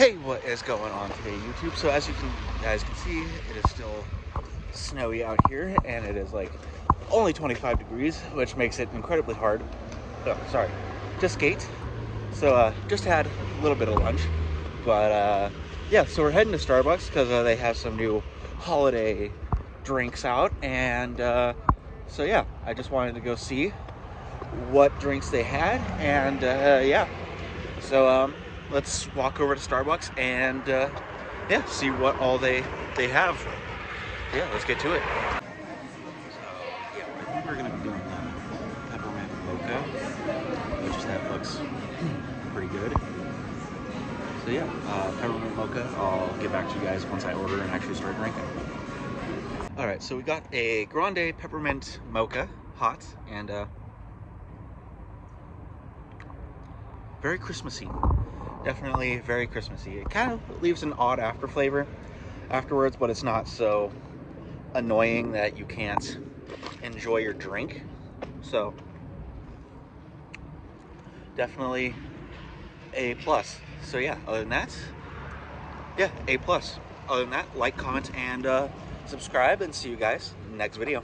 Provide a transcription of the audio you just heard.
Hey, what is going on today, YouTube? So as you can guys can see, it is still snowy out here, and it is like only 25 degrees, which makes it incredibly hard. Oh, sorry, to skate. So uh, just had a little bit of lunch, but uh, yeah. So we're heading to Starbucks because uh, they have some new holiday drinks out, and uh, so yeah, I just wanted to go see what drinks they had, and uh, yeah. So um, let's walk over to Starbucks and uh, yeah, see what all they they have. Yeah, let's get to it. So yeah, I think we're gonna be doing the peppermint mocha, which that looks pretty good. So yeah, uh, peppermint mocha. I'll get back to you guys once I order and actually start drinking. All right, so we got a grande peppermint mocha, hot and uh, very Christmassy definitely very Christmassy. It kind of leaves an odd after flavor afterwards, but it's not so annoying that you can't enjoy your drink. So definitely a plus. So yeah, other than that, yeah, a plus. Other than that, like, comment, and uh, subscribe, and see you guys next video.